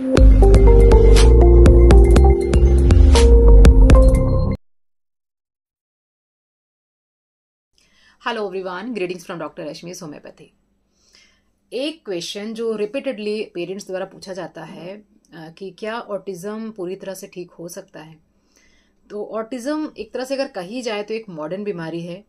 Hello everyone greetings from doctor Rashmi homeopathy एक question जो repeatedly parents द्वारा पूछा जाता है कि क्या ऑटिज़म पूरी तरह से ठीक हो सकता है? तो ऑटिज़म एक तरह से अगर कही जाए तो एक मॉडर्न बीमारी है।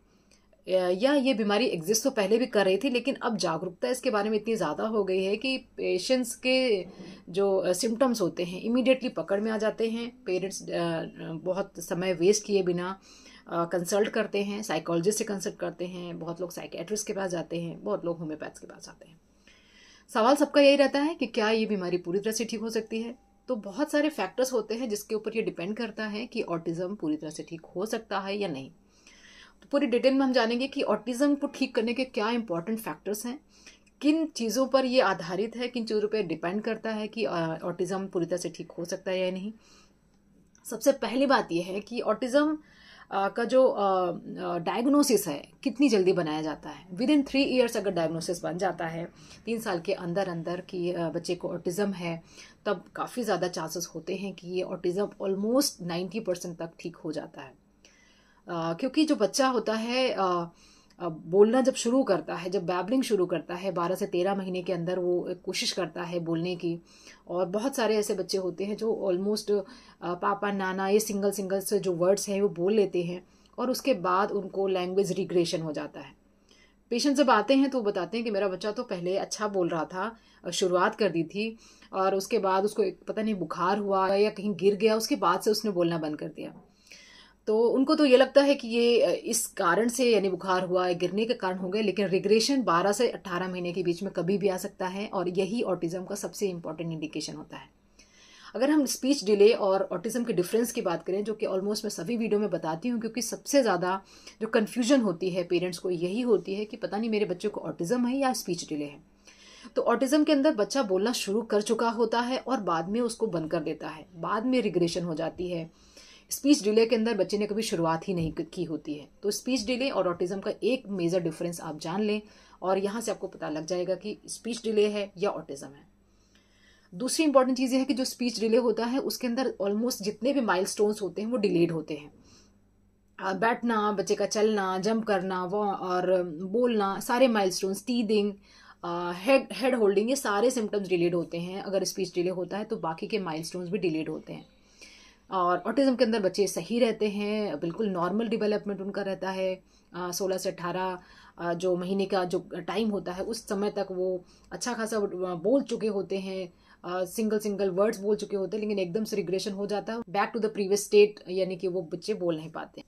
या, ये बीमारी एग्जिस्ट तो पहले भी कर रही थी, लेकिन अब जागरूकता इसके बारे में इतनी ज़्यादा हो गई है कि पेशेंट्स के जो सिम्टम्स होते हैं इमीडिएटली पकड़ में आ जाते हैं। पेरेंट्स बहुत समय वेस्ट किए बिना कंसल्ट करते हैं साइकोलॉजिस्ट से कंसल्ट करते हैं, बहुत लोग साइकेट्रिस्ट के पास जाते हैं, बहुत लोग होम्योपैथ्स के पास जाते हैं। सवाल सबका यही रहता है कि क्या ये बीमारी पूरी तरह से ठीक हो सकती है? तो बहुत सारे फैक्टर्स होते हैं जिसके ऊपर ये डिपेंड करता है कि ऑटिज़म पूरी तरह से ठीक हो सकता है या नहीं। तो पूरी डिटेल में हम जानेंगे कि ऑटिज़म को ठीक करने के क्या इंपॉर्टेंट फैक्टर्स हैं। किन चीज़ों पर ये आधारित है, किन चीज़ों पर डिपेंड करता है कि ऑटिज़म पूरी तरह से ठीक हो सकता है या नहीं। सबसे पहली बात यह है कि ऑटिज़म का जो डायग्नोसिस है, कितनी जल्दी बनाया जाता है। विद इन थ्री ईयर्स अगर डायग्नोसिस बन जाता है, तीन साल के अंदर अंदर कि बच्चे को ऑटिज़म है, तब काफ़ी ज़्यादा चांसेस होते हैं कि ये ऑटिज़म ऑलमोस्ट नाइन्टी परसेंट तक ठीक हो जाता है। क्योंकि जो बच्चा होता है बोलना जब शुरू करता है, जब बैबलिंग शुरू करता है, बारह से तेरह महीने के अंदर वो कोशिश करता है बोलने की, और बहुत सारे ऐसे बच्चे होते हैं जो ऑलमोस्ट पापा, नाना, ये सिंगल सिंगल से जो वर्ड्स हैं वो बोल लेते हैं, और उसके बाद उनको लैंग्वेज रिग्रेशन हो जाता है। पेशेंट जब आते हैं तो बताते हैं कि मेरा बच्चा तो पहले अच्छा बोल रहा था शुरुआत कर दी थी, और उसके बाद उसको एक पता नहीं बुखार हुआ या कहीं गिर गया, उसके बाद से उसने बोलना बंद कर दिया। तो उनको तो ये लगता है कि ये इस कारण से यानी बुखार हुआ है गिरने के कारण हो गए, लेकिन रिग्रेशन 12 से 18 महीने के बीच में कभी भी आ सकता है और यही ऑटिज्म का सबसे इंपॉर्टेंट इंडिकेशन होता है। अगर हम स्पीच डिले और ऑटिज्म के डिफरेंस की बात करें, जो कि ऑलमोस्ट मैं सभी वीडियो में बताती हूँ, क्योंकि सबसे ज़्यादा जो कन्फ्यूज़न होती है पेरेंट्स को, यही होती है कि पता नहीं मेरे बच्चे को ऑटिज्म है या स्पीच डिले है। तो ऑटिज्म के अंदर बच्चा बोलना शुरू कर चुका होता है और बाद में उसको बंद कर देता है। बाद में रिग्रेशन हो जाती है। स्पीच डिले के अंदर बच्चे ने कभी शुरुआत ही नहीं की होती है। तो स्पीच डिले और ऑटिज्म का एक मेजर डिफरेंस आप जान लें और यहाँ से आपको पता लग जाएगा कि स्पीच डिले है या ऑटिज्म है। दूसरी इंपॉर्टेंट चीज़ है कि जो स्पीच डिले होता है, उसके अंदर ऑलमोस्ट जितने भी माइल होते हैं, वो डिलेड होते हैं। बैठना, बच्चे का चलना जंप करना, वो और बोलना, सारे milestone teething head head holding ये सारे सिम्टम्स डिलेड होते हैं। अगर स्पीच डिले होता है तो बाकी के माइल भी डिलेड होते हैं। और ऑटिज्म के अंदर बच्चे सही रहते हैं, बिल्कुल नॉर्मल डिवेलपमेंट उनका रहता है। सोलह से अठारह जो महीने का जो टाइम होता है, उस समय तक वो अच्छा खासा बोल चुके होते हैं। सिंगल सिंगल वर्ड्स बोल चुके होते हैं, लेकिन एकदम से रिग्रेशन हो जाता है। Back to the previous state यानी कि वो बच्चे बोल नहीं पाते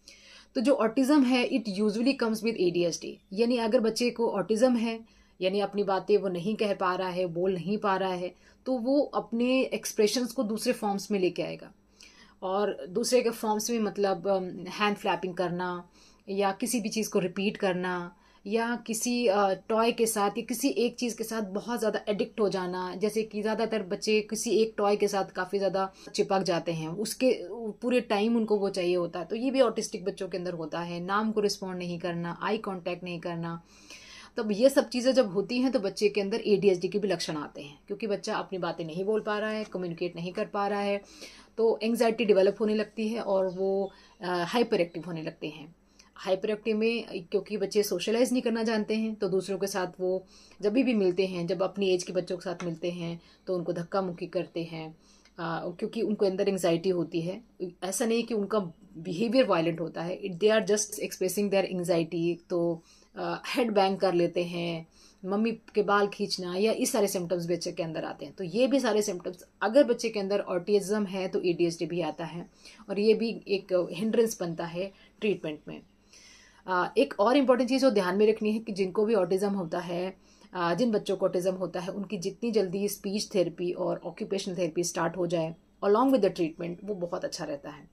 तो जो ऑटिज्म है it usually comes with ADSD यानी अगर बच्चे को ऑटिज्म है, यानी अपनी बातें वो नहीं कह पा रहा है, बोल नहीं पा रहा है तो वो अपने एक्सप्रेशंस को दूसरे फॉर्म्स में लेके आएगा। और दूसरे के फॉर्म्स में मतलब हैंड फ्लैपिंग करना, या किसी भी चीज़ को रिपीट करना, या किसी टॉय के साथ, या किसी एक चीज़ के साथ बहुत ज़्यादा एडिक्ट हो जाना, जैसे कि ज़्यादातर बच्चे किसी एक टॉय के साथ काफ़ी ज़्यादा चिपक जाते हैं। उसके, पूरे टाइम उनको वो चाहिए होता है। तो ये भी ऑटिस्टिक बच्चों के अंदर होता है। नाम को रिस्पॉन्ड नहीं करना आई कॉन्टैक्ट नहीं करना तब ये सब चीज़ें जब होती हैं तो बच्चे के अंदर एडीएसडी के भी लक्षण आते हैं क्योंकि बच्चा अपनी बातें नहीं बोल पा रहा है कम्युनिकेट नहीं कर पा रहा है तो एंग्जाइटी डेवलप होने लगती है और वो हाइपर एक्टिव होने लगते हैं। हाइपर एक्टिव में क्योंकि बच्चे सोशलाइज नहीं करना जानते हैं तो दूसरों के साथ वो जब भी मिलते हैं जब अपनी एज के बच्चों के साथ मिलते हैं तो उनको धक्का मुक्की करते हैं आ, क्योंकि उनको अंदर एंग्जाइटी होती है। ऐसा नहीं कि उनका बिहेवियर वायलेंट होता है it they are just expressing their anxiety तो हेड बैंग कर लेते हैं, मम्मी के बाल खींचना या इस सारे सिम्टम्स बच्चे के अंदर आते हैं। तो ये भी सारे सिम्टम्स अगर बच्चे के अंदर ऑटिज्म है तो एडीएसडी भी आता है और ये भी एक हिंड्रेंस बनता है ट्रीटमेंट में। एक और इंपॉर्टेंट चीज़ जो ध्यान में रखनी है कि जिनको भी ऑटिज़म होता है जिन बच्चों को ऑटिज़म होता है, उनकी जितनी जल्दी स्पीच थेरेपी और ऑक्यूपेशनल थेरेपी स्टार्ट हो जाए अलॉन्ग विद द ट्रीटमेंट वो बहुत अच्छा रहता है।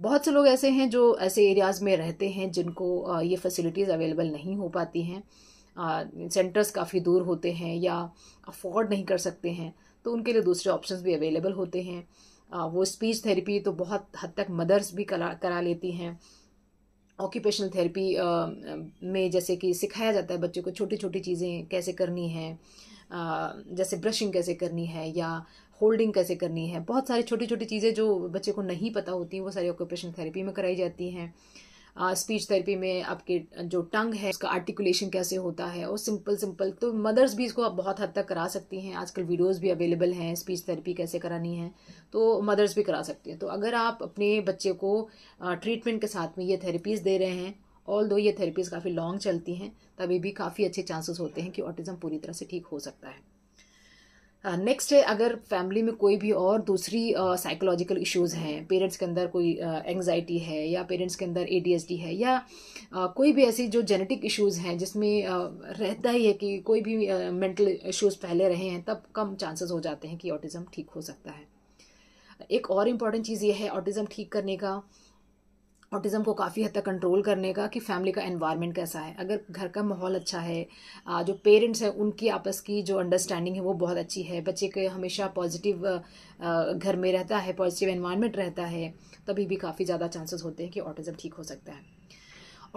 बहुत से लोग ऐसे हैं जो ऐसे एरियाज़ में रहते हैं जिनको ये फैसिलिटीज़ अवेलेबल नहीं हो पाती हैं। सेंटर्स काफ़ी दूर होते हैं या अफोर्ड नहीं कर सकते हैं तो उनके लिए दूसरे ऑप्शंस भी अवेलेबल होते हैं। वो स्पीच थेरेपी तो बहुत हद तक मदर्स भी करा करा लेती हैं। ऑक्यूपेशनल थेरेपी में जैसे कि सिखाया जाता है बच्चों को छोटी छोटी चीज़ें कैसे करनी है। जैसे ब्रशिंग कैसे करनी है या होल्डिंग कैसे करनी है? बहुत सारी छोटी छोटी चीज़ें जो बच्चे को नहीं पता होती हैं, वो सारी ऑक्यूपेशन थेरेपी में कराई जाती हैं। स्पीच थेरेपी में आपके जो टंग है, उसका आर्टिकुलेशन कैसे होता है, और सिंपल सिंपल तो मदर्स भी इसको बहुत हद तक करा सकती हैं। आजकल वीडियोस भी अवेलेबल हैं, स्पीच थेरेपी कैसे करानी है तो मदर्स भी करा सकती हैं। तो अगर आप अपने बच्चे को ट्रीटमेंट के साथ में ये थेरेपीज़ दे रहे हैं ऑल दो ये थेरेपीज़ काफ़ी लॉन्ग चलती हैं, तभी भी काफ़ी अच्छे चांसेस होते हैं कि ऑटिज़म पूरी तरह से ठीक हो सकता है। नेक्स्ट है अगर फैमिली में कोई भी और दूसरी साइकोलॉजिकल uh, इश्यूज़ हैं पेरेंट्स के अंदर कोई एंग्जाइटी uh, है या पेरेंट्स के अंदर एडीएसडी है या uh, कोई भी ऐसी जो जेनेटिक इश्यूज़ हैं जिसमें uh, रहता ही है कि कोई भी मेंटल uh, इश्यूज़ पहले रहे हैं तब कम चांसेस हो जाते हैं कि ऑटिज़म ठीक हो सकता है। एक और इंपॉर्टेंट चीज़ ये है ऑटिज़म ठीक करने का ऑटिज़म को काफ़ी हद तक कंट्रोल करने का कि फैमिली का एनवायरनमेंट कैसा है। अगर घर का माहौल अच्छा है जो पेरेंट्स हैं, उनकी आपस की जो अंडरस्टैंडिंग है, वो बहुत अच्छी है। बच्चे के हमेशा पॉजिटिव घर में रहता है पॉजिटिव एनवायरनमेंट रहता है, तभी भी काफ़ी ज़्यादा चांसेस होते हैं कि ऑटिज़म ठीक हो सकता है।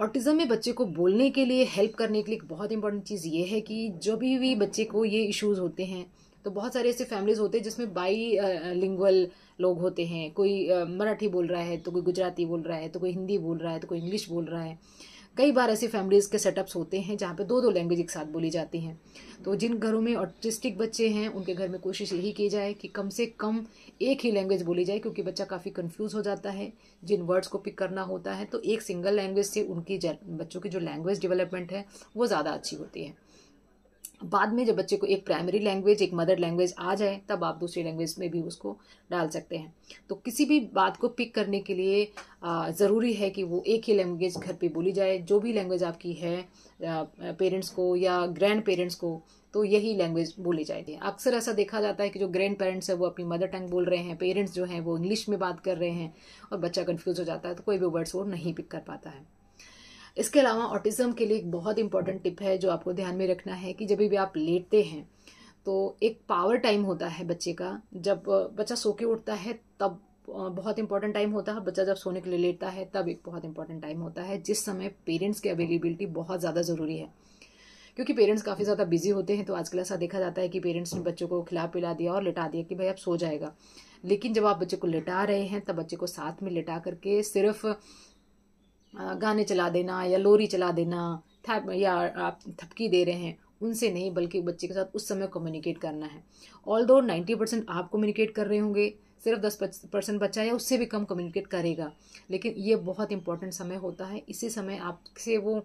ऑटिज़म में बच्चे को बोलने के लिए हेल्प करने के लिए एक बहुत इंपॉर्टेंट चीज़ ये है कि जो भी भी बच्चे को ये इश्यूज़ होते हैं तो बहुत सारे ऐसे फैमिलीज़ होते हैं जिसमें बाई लिंगुअल लोग होते हैं। कोई मराठी बोल रहा है तो कोई गुजराती बोल रहा है तो कोई हिंदी बोल रहा है तो कोई इंग्लिश बोल रहा है। कई बार ऐसी फैमिलीज़ के सेटअप्स होते हैं जहाँ पे दो दो लैंग्वेज एक साथ बोली जाती हैं। तो जिन घरों में ऑटिस्टिक बच्चे हैं, उनके घर में कोशिश यही की जाए कि कम से कम एक ही लैंग्वेज बोली जाए, क्योंकि बच्चा काफ़ी कंफ्यूज हो जाता है। जिन वर्ड्स को पिक करना होता है तो एक सिंगल लैंग्वेज से उनकी बच्चों की जो लैंग्वेज डेवलपमेंट है, वो ज़्यादा अच्छी होती है। बाद में जब बच्चे को एक प्राइमरी लैंग्वेज एक मदर लैंग्वेज आ जाए, तब आप दूसरी लैंग्वेज में भी उसको डाल सकते हैं। तो किसी भी बात को पिक करने के लिए ज़रूरी है कि वो एक ही लैंग्वेज घर पे बोली जाए। जो भी लैंग्वेज आपकी है पेरेंट्स को या ग्रैंड पेरेंट्स को तो यही लैंग्वेज बोली जाएगी अक्सर ऐसा देखा जाता है कि जो ग्रैंड पेरेंट्स है, वो अपनी मदर टंग बोल रहे हैं पेरेंट्स जो हैं, वो इंग्लिश में बात कर रहे हैं और बच्चा कन्फ्यूज़ हो जाता है तो कोई भी वर्ड्स वो नहीं पिक कर पाता है। इसके अलावा ऑटिज़म के लिए एक बहुत इंपॉर्टेंट टिप है जो आपको ध्यान में रखना है कि जब भी आप लेटते हैं तो एक पावर टाइम होता है बच्चे का। जब बच्चा सो के उठता है, तब बहुत इंपॉर्टेंट टाइम होता है। बच्चा जब सोने के लिए लेटता है, तब एक बहुत इंपॉर्टेंट टाइम होता है। जिस समय पेरेंट्स की अवेलेबिलिटी बहुत ज़्यादा ज़रूरी है। क्योंकि पेरेंट्स काफ़ी ज़्यादा बिज़ी होते हैं तो आजकल ऐसा देखा जाता है कि पेरेंट्स ने बच्चों को खिला पिला दिया और लिटा दिया कि भाई अब सो जाएगा। लेकिन जब आप बच्चे को लिटा रहे हैं, तब बच्चे को साथ में लिटा करके सिर्फ़ गाने चला देना या लोरी चला देना या आप थपकी दे रहे हैं, उनसे नहीं, बल्कि बच्चे के साथ उस समय कम्युनिकेट करना है। ऑल दो नाइन्टी परसेंट आप कम्युनिकेट कर रहे होंगे, सिर्फ़ दस परसेंट बच्चा या उससे भी कम कम्युनिकेट करेगा। लेकिन ये बहुत इंपॉर्टेंट समय होता है। इसी समय आपसे वो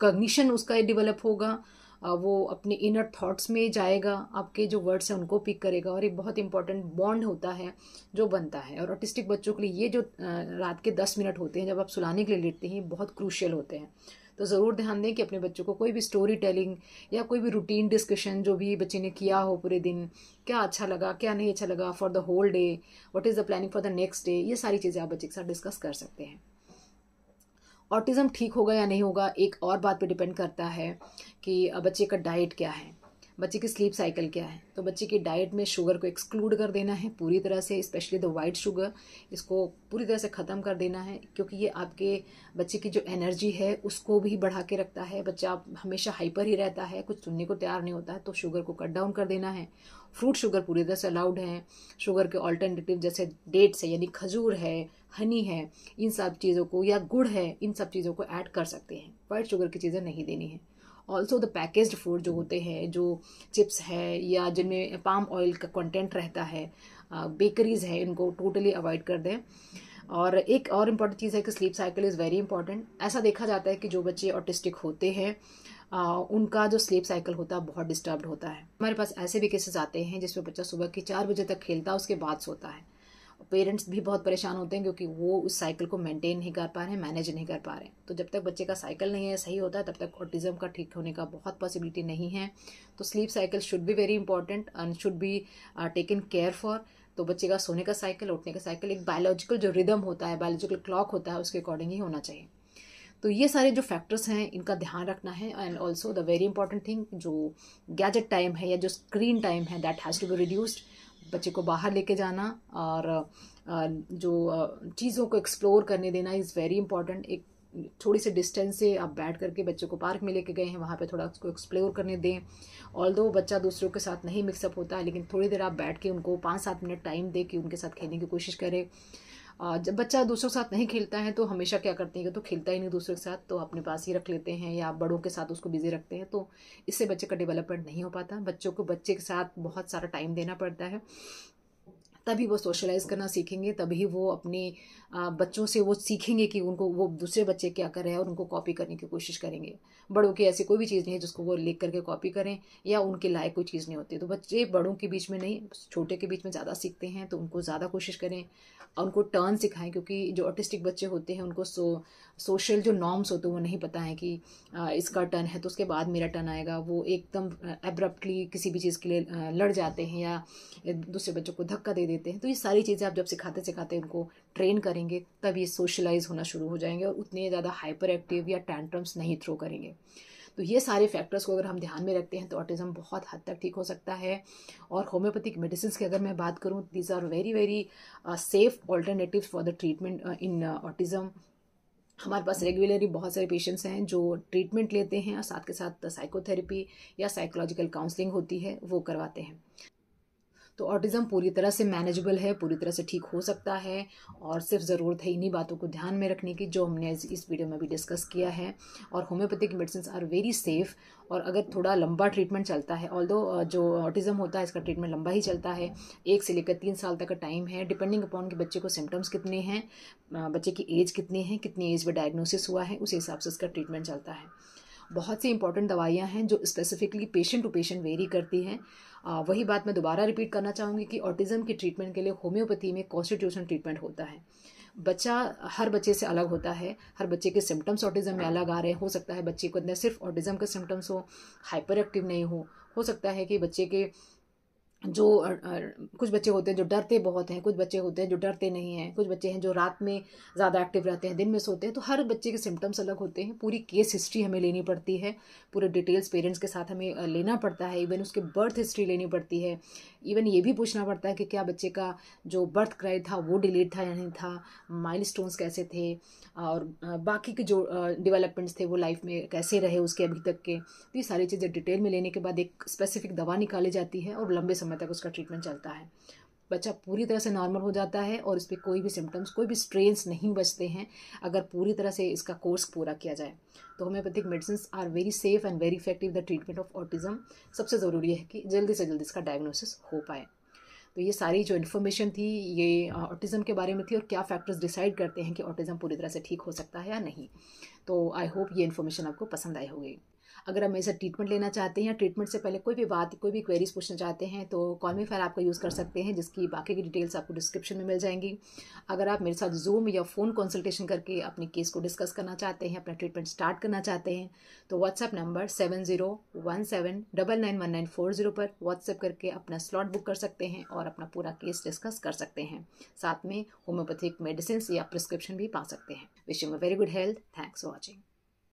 कग्निशन उसका डेवलप होगा। वो अपने इनर थॉट्स में जाएगा, आपके जो वर्ड्स हैं उनको पिक करेगा और एक बहुत इंपॉर्टेंट बॉन्ड होता है जो बनता है। और ऑटिस्टिक बच्चों के लिए ये जो रात के दस मिनट होते हैं, जब आप सुलाने के लिए लेटते हैं बहुत क्रूशियल होते हैं। तो ज़रूर ध्यान दें कि अपने बच्चों को कोई भी स्टोरी टेलिंग या कोई भी रूटीन डिस्कशन जो भी बच्चे ने किया हो पूरे दिन, क्या अच्छा लगा, क्या नहीं अच्छा लगा for the whole day what is the planning for the next day ये सारी चीज़ें आप बच्चे के साथ डिस्कस कर सकते हैं। ऑटिज़म ठीक होगा या नहीं होगा, एक और बात पे डिपेंड करता है कि बच्चे का डाइट क्या है। बच्चे की स्लीप साइकिल क्या है? तो बच्चे की डाइट में शुगर को एक्सक्लूड कर देना है, पूरी तरह से स्पेशली द वाइट शुगर इसको पूरी तरह से ख़त्म कर देना है, क्योंकि ये आपके बच्चे की जो एनर्जी है, उसको भी बढ़ा के रखता है। बच्चा हमेशा हाइपर ही रहता है, कुछ सुनने को तैयार नहीं होता है तो शुगर को कट डाउन कर देना है। फ्रूट शुगर पूरी तरह से अलाउड है शुगर के ऑल्टरनेटिव जैसे डेट्स है, यानी खजूर है हनी है, इन सब चीज़ों को, या गुड़ है, इन सब चीज़ों को ऐड कर सकते हैं। वाइट शुगर की चीज़ें नहीं देनी है। ऑल्सो द पैकेज्ड फ़ूड जो होते हैं, जो चिप्स है, या जिनमें पाम ऑयल का कंटेंट रहता है बेकरीज है, इनको टोटली अवॉइड कर दें। और एक और इंपॉर्टेंट चीज़ है कि sleep cycle is very important ऐसा देखा जाता है कि जो बच्चे ऑटिस्टिक होते हैं उनका जो स्लीप साइकिल होता है, बहुत डिस्टर्ब होता है। हमारे पास ऐसे भी केसेस आते हैं जिसमें बच्चा सुबह के चार बजे तक खेलता है, उसके बाद सोता है। पेरेंट्स भी बहुत परेशान होते हैं क्योंकि वो उस साइकिल को मेंटेन नहीं कर पा रहे हैं मैनेज नहीं कर पा रहे हैं। तो जब तक बच्चे का साइकिल नहीं है, सही होता है, तब तक ऑटिज्म का ठीक होने का बहुत पॉसिबिलिटी नहीं है। तो sleep cycle should be very important and should be taken care for तो बच्चे का सोने का साइकिल, उठने का साइकिल, एक बायोलॉजिकल जो रिदम होता है बायोलॉजिकल क्लॉक होता है, उसके अकॉर्डिंग ही होना चाहिए। तो ये सारे जो फैक्टर्स हैं, इनका ध्यान रखना है and also the very important thing जो गैजेट टाइम है या जो स्क्रीन टाइम है that has to be reduced बच्चे को बाहर लेके जाना और जो चीज़ों को एक्सप्लोर करने देना इज़ वेरी इंपॉर्टेंट एक थोड़ी सी डिस्टेंस से आप बैठ करके बच्चे को पार्क में लेके गए हैं, वहाँ पे थोड़ा उसको एक्सप्लोर करने दें। ऑल दो बच्चा दूसरों के साथ नहीं मिक्सअप होता है लेकिन थोड़ी देर आप बैठ के उनको पाँच सात मिनट टाइम दे के उनके साथ खेलने की कोशिश करें। जब बच्चा दूसरों के साथ नहीं खेलता है तो हमेशा क्या करते हैं कि तो खेलता ही नहीं दूसरों के साथ तो अपने पास ही रख लेते हैं या बड़ों के साथ उसको बिज़ी रखते हैं तो इससे बच्चे का डेवलपमेंट नहीं हो पाता। बच्चों को बच्चे के साथ बहुत सारा टाइम देना पड़ता है। तभी वो सोशलाइज करना सीखेंगे, तभी वो अपने बच्चों से वो सीखेंगे कि उनको, वो दूसरे बच्चे क्या कर रहे हैं और उनको कॉपी करने की कोशिश करेंगे। बड़ों की ऐसी कोई भी चीज़ नहीं है जिसको वो लिख करके कॉपी करें या उनके लायक कोई चीज़ नहीं होती। तो बच्चे बड़ों के बीच में नहीं, छोटे के बीच में ज़्यादा सीखते हैं तो उनको ज़्यादा कोशिश करें और उनको टर्न सिखाएँ, क्योंकि जो ऑटिस्टिक बच्चे होते हैं, उनको सो सोशल जो नॉर्म्स होते हैं, वो नहीं पता है कि इसका टर्न है तो उसके बाद मेरा टर्न आएगा। वो एकदम एब्रप्टली किसी भी चीज़ के लिए लड़ जाते हैं या दूसरे बच्चों को धक्का दे देते हैं। तो ये सारी चीज़ें आप जब सिखाते सिखाते उनको ट्रेन करेंगे, तब ये सोशलाइज होना शुरू हो जाएँगे और उतने ज़्यादा हाइपर एक्टिव या टैंट्रम्स नहीं थ्रो करेंगे। तो ये सारे फैक्टर्स को अगर हम ध्यान में रखते हैं तो ऑटिज़म बहुत हद तक ठीक हो सकता है। और होम्योपैथिक मेडिसिन की अगर मैं बात करूँ these are very very safe alternative for the treatment in autism हमारे पास रेगुलरली बहुत सारे पेशेंट्स हैं जो ट्रीटमेंट लेते हैं और साथ के साथ साइकोथेरेपी या साइकोलॉजिकल काउंसलिंग होती है, वो करवाते हैं। तो ऑटिज़म पूरी तरह से मैनेजेबल है, पूरी तरह से ठीक हो सकता है और सिर्फ़ ज़रूरत है इन्हीं बातों को ध्यान में रखने की जो हमने इस वीडियो में भी डिस्कस किया है। और homeopathic medicine are very safe और अगर थोड़ा लंबा ट्रीटमेंट चलता है ऑल जो ऑटिज़म होता है, इसका ट्रीटमेंट लंबा ही चलता है, एक से लेकर तीन साल तक का टाइम है डिपेंडिंग अपॉन कि बच्चे को सिम्टम्स कितने हैं बच्चे की एज कितनी है, कितनी एज में डायग्नोसिस हुआ है, उस हिसाब से इसका ट्रीटमेंट चलता है। बहुत सी इंपॉर्टेंट दवाइयाँ हैं जो specifically patient to patient vary करती हैं। वही बात मैं दोबारा रिपीट करना चाहूँगी कि ऑटिज़म की ट्रीटमेंट के लिए होम्योपैथी में कॉन्स्टिट्यूशन ट्रीटमेंट होता है। बच्चा हर बच्चे से अलग होता है, हर बच्चे के सिम्टम्स ऑटिज़म में अलग आ रहे हैं। सकता है बच्चे को अंदर सिर्फ़ ऑटिज़म के सिम्टम्स हो हाइपर एक्टिव नहीं हो। हो सकता है कि बच्चे के जो कुछ बच्चे होते हैं जो डरते बहुत हैं, कुछ बच्चे होते हैं जो डरते नहीं हैं, कुछ बच्चे हैं जो रात में ज़्यादा एक्टिव रहते हैं, दिन में सोते हैं तो हर बच्चे के सिम्टम्स अलग होते हैं। पूरी केस हिस्ट्री हमें लेनी पड़ती है, पूरे डिटेल्स पेरेंट्स के साथ हमें लेना पड़ता है इवन उसके बर्थ हिस्ट्री लेनी पड़ती है। इवन ये भी पूछना पड़ता है कि क्या बच्चे का जो बर्थ क्राइड था, वो डिलीट था या नहीं था माइल कैसे थे, और बाकी के जो डेवलपमेंट्स थे, वो लाइफ में कैसे रहे उसके अभी तक के। तो ये सारी चीज़ें डिटेल में लेने के बाद एक स्पेसिफिक दवा निकाली जाती है और लंबे समय तक उसका ट्रीटमेंट चलता है। बच्चा पूरी तरह से नॉर्मल हो जाता है और इस पर कोई भी सिम्टम्स कोई भी स्ट्रेन्स नहीं बचते हैं, अगर पूरी तरह से इसका कोर्स पूरा किया जाए। तो homeopathic medicine are very safe and very effective the treatment of autism सबसे ज़रूरी है कि जल्दी से जल्दी इसका डायग्नोसिस हो पाए। तो ये सारी जो इन्फॉर्मेशन थी, ये ऑटिज़म के बारे में थी और क्या फैक्टर्स डिसाइड करते हैं कि ऑटिज़म पूरी तरह से ठीक हो सकता है या नहीं। तो आई होप ये इन्फॉर्मेशन आपको पसंद आई होगी। अगर आप मेरे ट्रीटमेंट लेना चाहते हैं या ट्रीटमेंट से पहले कोई भी बात, कोई भी क्वेरीज पूछना चाहते हैं तो कॉलमी फायर आपका यूज़ कर सकते हैं, जिसकी बाकी की डिटेल्स आपको डिस्क्रिप्शन में मिल जाएँगी। अगर आप मेरे साथ जूम या फ़ोन कंसल्टेशन करके अपने केस को डिस्कस करना चाहते हैं, अपना ट्रीटमेंट स्टार्ट करना चाहते हैं तो WhatsApp number seven zero one seven double nine one nine four zero पर व्हाट्सएप करके अपना स्लॉट बुक कर सकते हैं और अपना पूरा केस डिस्कस कर सकते हैं। साथ में होम्योपैथिक मेडिसिन या प्रिस्क्रिप्शन भी पा सकते हैं। Wishing a very good health thanks for watching